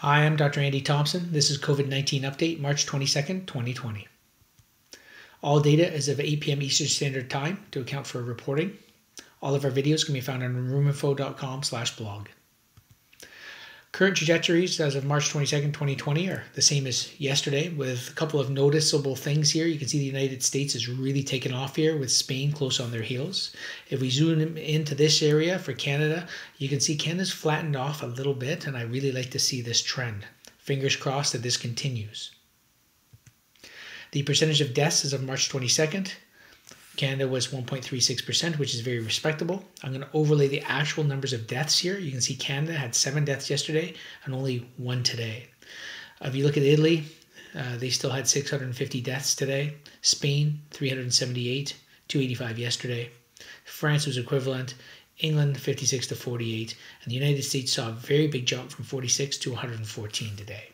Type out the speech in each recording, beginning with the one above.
Hi, I'm Dr. Andy Thompson. This is COVID 19 update, March 22nd, 2020. All data is of 8 p.m. Eastern Standard Time to account for reporting. All of our videos can be found on rheuminfo.com slash blog. Current trajectories as of March 22nd, 2020 are the same as yesterday with a couple of noticeable things here. You can see the United States is really taken off here with Spain close on their heels. If we zoom into this area for Canada, you can see Canada's flattened off a little bit and I really like to see this trend. Fingers crossed that this continues. The percentage of deaths as of March 22nd Canada was 1.36%, which is very respectable. I'm going to overlay the actual numbers of deaths here. You can see Canada had seven deaths yesterday and only one today. if you look at Italy, uh, they still had 650 deaths today. Spain, 378, 285 yesterday. France was equivalent. England, 56 to 48. And the United States saw a very big jump from 46 to 114 today.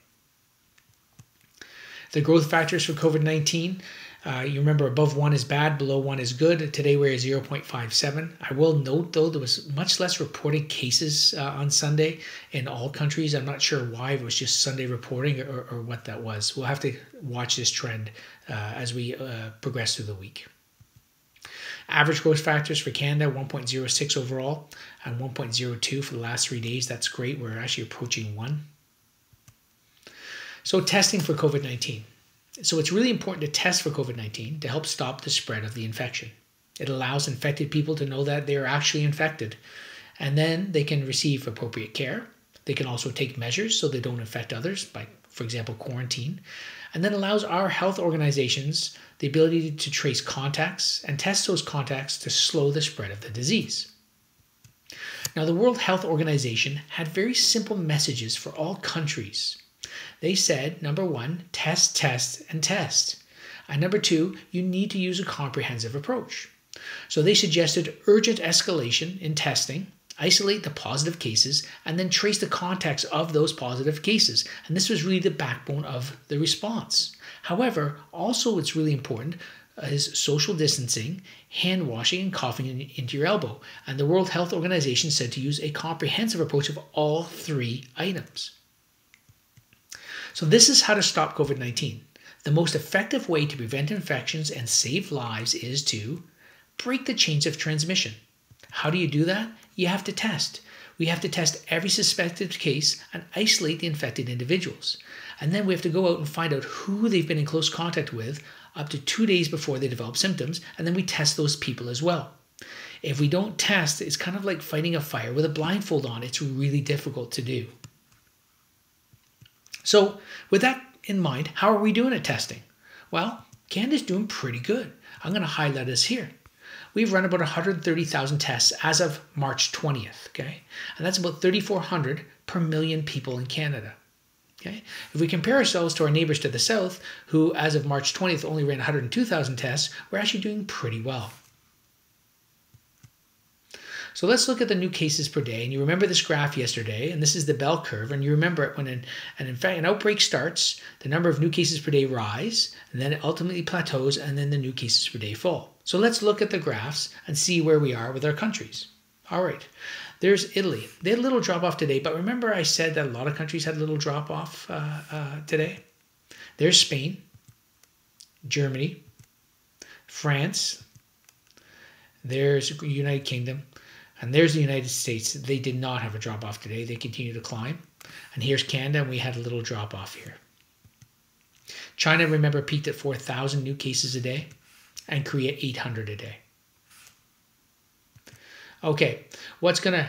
The growth factors for COVID 19 uh, you remember above one is bad, below one is good. Today we're at 0.57. I will note though there was much less reported cases uh, on Sunday in all countries. I'm not sure why it was just Sunday reporting or, or what that was. We'll have to watch this trend uh, as we uh, progress through the week. Average growth factors for Canada 1.06 overall and 1.02 for the last three days. That's great. We're actually approaching one. So, testing for COVID 19. So it's really important to test for COVID 19 to help stop the spread of the infection. It allows infected people to know that they are actually infected, and then they can receive appropriate care. They can also take measures so they don't infect others, by, for example, quarantine, and then allows our health organizations the ability to trace contacts and test those contacts to slow the spread of the disease. Now, the World Health Organization had very simple messages for all countries they said number one, test, test, and test. And number two, you need to use a comprehensive approach. So they suggested urgent escalation in testing, isolate the positive cases, and then trace the context of those positive cases. And this was really the backbone of the response. However, also it's really important is social distancing, hand washing, and coughing into your elbow. And the World Health Organization said to use a comprehensive approach of all three items. So, this is how to stop COVID 19. The most effective way to prevent infections and save lives is to break the chains of transmission. How do you do that? You have to test. We have to test every suspected case and isolate the infected individuals. And then we have to go out and find out who they've been in close contact with up to two days before they develop symptoms, and then we test those people as well. If we don't test, it's kind of like fighting a fire with a blindfold on. It's really difficult to do. So, with that in mind, how are we doing at testing? Well, Canada's doing pretty good. I'm going to highlight this here. We've run about 130,000 tests as of March 20th, okay? And that's about 3,400 per million people in Canada. Okay? If we compare ourselves to our neighbors to the south, who as of March 20th only ran 102,000 tests, we're actually doing pretty well. So let's look at the new cases per day. And you remember this graph yesterday, and this is the bell curve. And you remember it when an, an, in fact, an outbreak starts, the number of new cases per day rise, and then it ultimately plateaus, and then the new cases per day fall. So let's look at the graphs and see where we are with our countries. All right, there's Italy. They had a little drop off today, but remember I said that a lot of countries had a little drop off uh, uh, today? There's Spain, Germany, France, there's United Kingdom, and there's the United States. They did not have a drop off today. They continue to climb. And here's Canada, and we had a little drop off here. China, remember, peaked at 4,000 new cases a day, and Korea 800 a day. Okay, what's going to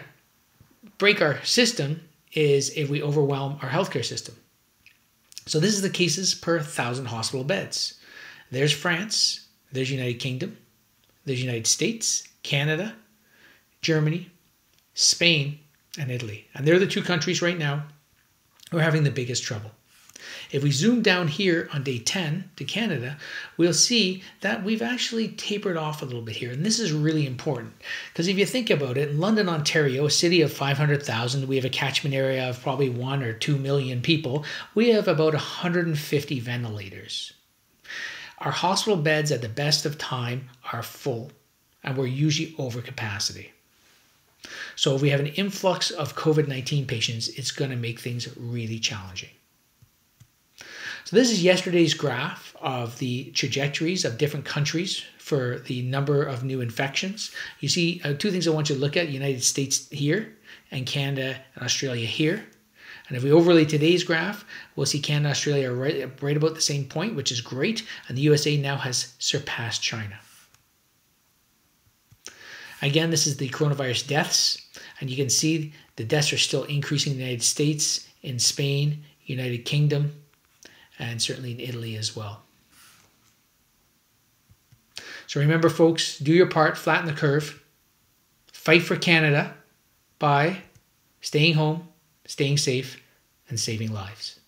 break our system is if we overwhelm our healthcare system. So this is the cases per thousand hospital beds. There's France, there's United Kingdom, there's United States, Canada, Germany, Spain, and Italy. And they're the two countries right now who are having the biggest trouble. If we zoom down here on day 10 to Canada, we'll see that we've actually tapered off a little bit here. And this is really important because if you think about it, London, Ontario, a city of 500,000, we have a catchment area of probably one or two million people. We have about 150 ventilators. Our hospital beds at the best of time are full and we're usually over capacity. So if we have an influx of COVID 19 patients, it's going to make things really challenging. So this is yesterday's graph of the trajectories of different countries for the number of new infections. You see uh, two things I want you to look at, United States here and Canada and Australia here. And if we overlay today's graph, we'll see Canada and Australia right, right about the same point, which is great. And the USA now has surpassed China. Again, this is the coronavirus deaths. And you can see the deaths are still increasing in the United States, in Spain, United Kingdom, and certainly in Italy as well. So remember, folks, do your part, flatten the curve, fight for Canada by staying home, staying safe, and saving lives.